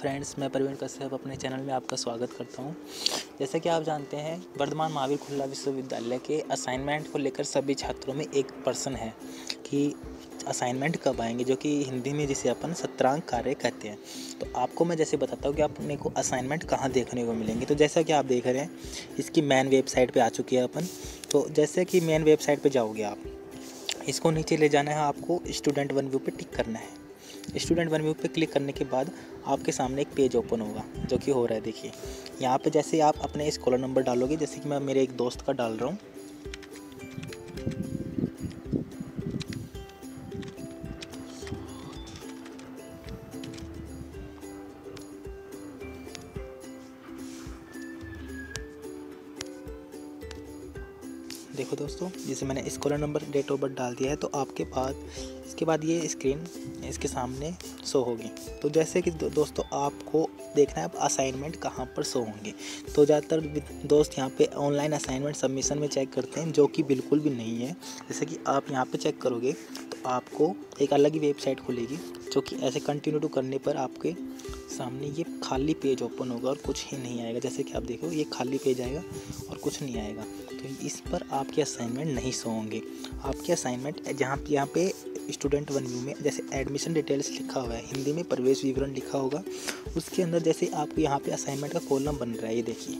Friends, मैं प्रवीण कश्यप अपने channel में आपका स्वागत करता हूँ। जैसा कि आप जानते हैं, वर्धमान महावीर खुल्ला विश्वविद्यालय के असाइनमेंट को लेकर सभी छात्रों में एक पर्सन है कि असाइनमेंट कब आएँगे, जो कि हिंदी में जिसे अपन सत्रांक कार्य कहते हैं। तो आपको मैं जैसे बताता हूँ कि अपने को असाइनमेंट कहाँ देखने को मिलेंगे। तो जैसा कि आप देख रहे हैं, इसकी मेन वेबसाइट पर आ चुकी है अपन। तो जैसे कि मेन वेबसाइट पर जाओगे आप इसको नीचे ले जाना है आपको स्टूडेंट वन व्यू पे टिक करना है। स्टूडेंट वन व्यू पे क्लिक करने के बाद आपके सामने एक पेज ओपन होगा, जो कि हो रहा है, देखिए। यहाँ पे जैसे आप अपने स्कॉलर नंबर डालोगे, जैसे कि मैं मेरे एक दोस्त का डाल रहा हूँ देखो दोस्तों जैसे मैंने scholar number date of birth डाल दिया है तो आपके पास इसके बाद ये स्क्रीन इसके सामने शो होगी। तो जैसे कि दो, दोस्तों आपको देखना है आप असाइनमेंट कहाँ पर शो होंगे। तो ज़्यादातर दोस्त यहाँ पे ऑनलाइन असाइनमेंट सबमिशन में चेक करते हैं जो कि बिल्कुल भी नहीं है। जैसे कि आप यहाँ पे चेक करोगे तो आपको एक अलग ही वेबसाइट खुलेगी जो कि ऐसे कंटिन्यू टू करने पर आपके सामने ये खाली पेज ओपन होगा और कुछ ही नहीं आएगा। जैसे कि आप देखो ये खाली पेज आएगा और कुछ नहीं आएगा। तो इस पर आपके असाइनमेंट नहीं सो होंगे। आपके असाइनमेंट जहाँ यहाँ पे स्टूडेंट वन व्यू में जैसे एडमिशन डिटेल्स लिखा हुआ है, हिंदी में प्रवेश विवरण लिखा होगा। उसके अंदर जैसे आपको यहाँ पे असाइनमेंट का कॉलम बन रहा है, ये देखिए।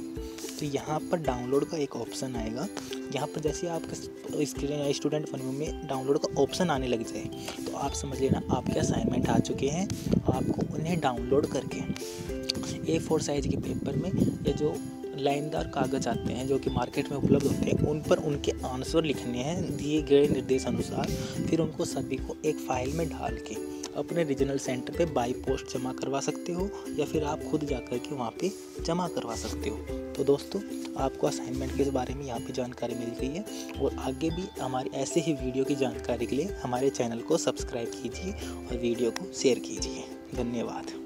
तो यहाँ पर डाउनलोड का एक ऑप्शन आएगा। यहाँ पर जैसे आपके स्क्रीन स्टूडेंट व्यू में डाउनलोड का ऑप्शन आने लग जाए तो आप समझ लेना आपके असाइनमेंट आ चुके हैं, आपको उन्हें डाउनलोड करके। ए फोर साइज़ के पेपर में ये जो लाइनदार कागज़ आते हैं, जो कि मार्केट में उपलब्ध होते हैं, उन पर उनके आंसर लिखने हैं, दिए गए निर्देश अनुसार, फिर उनको सभी को एक फ़ाइल में डाल के। अपने रीजनल सेंटर पे बाई पोस्ट जमा करवा सकते हो या फिर आप खुद जा कर के वहाँ पर जमा करवा सकते हो। तो दोस्तों, आपको असाइनमेंट के बारे में यहाँ पे जानकारी मिल गई है और आगे भी हमारे ऐसे ही वीडियो की जानकारी के लिए हमारे चैनल को सब्सक्राइब कीजिए और वीडियो को शेयर कीजिए। धन्यवाद।